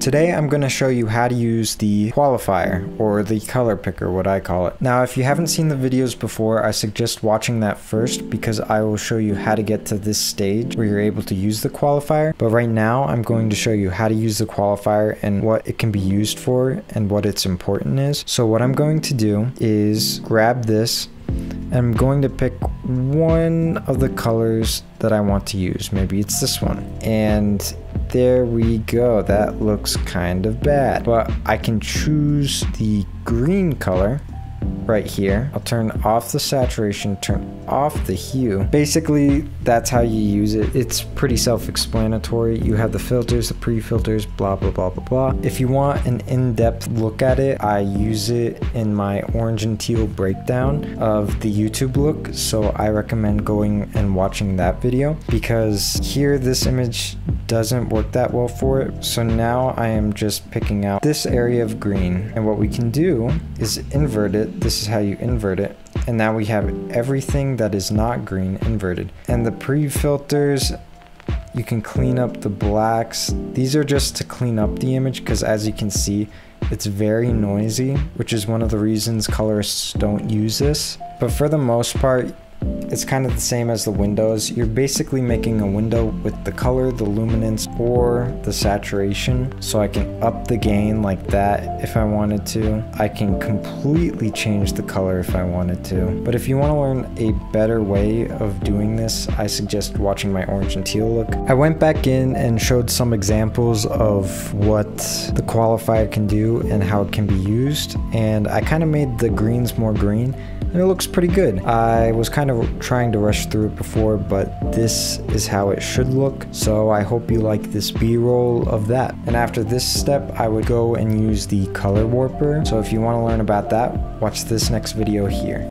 Today I'm going to show you how to use the qualifier, or the color picker what I call it. Now if you haven't seen the videos before, I suggest watching that first because I will show you how to get to this stage where you're able to use the qualifier. But right now I'm going to show you how to use the qualifier and what it can be used for and what its important is. So what I'm going to do is grab this and I'm going to pick one of the colors that I want to use. Maybe it's this one. And there we go. That looks kind of bad. But I can choose the green color right here. I'll turn off the saturation, turn off the hue. Basically, that's how you use it. It's pretty self-explanatory. You have the filters, the pre-filters, blah, blah, blah, blah, blah. If you want an in-depth look at it, I use it in my orange and teal breakdown of the YouTube look. So I recommend going and watching that video because here this image doesn't work that well for it. So now I am just picking out this area of green. And what we can do is invert it. This is how you invert it. And now we have everything that is not green inverted. And the pre-filters, you can clean up the blacks. These are just to clean up the image because as you can see, it's very noisy, which is one of the reasons colorists don't use this. But for the most part, it's kind of the same as the windows. You're basically making a window with the color, the luminance, or the saturation. So I can up the gain like that if I wanted to. I can completely change the color if I wanted to. But if you want to learn a better way of doing this, I suggest watching my orange and teal look. I went back in and showed some examples of what the qualifier can do and how it can be used. And I kind of made the greens more green and it looks pretty good. I was kind of trying to rush through it before, but this is how it should look. So I hope you like this b-roll of that. And after this step, I would go and use the color warper. So if you want to learn about that, watch this next video here.